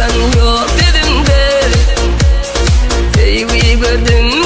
yalan yok dedim de. Baby gördüm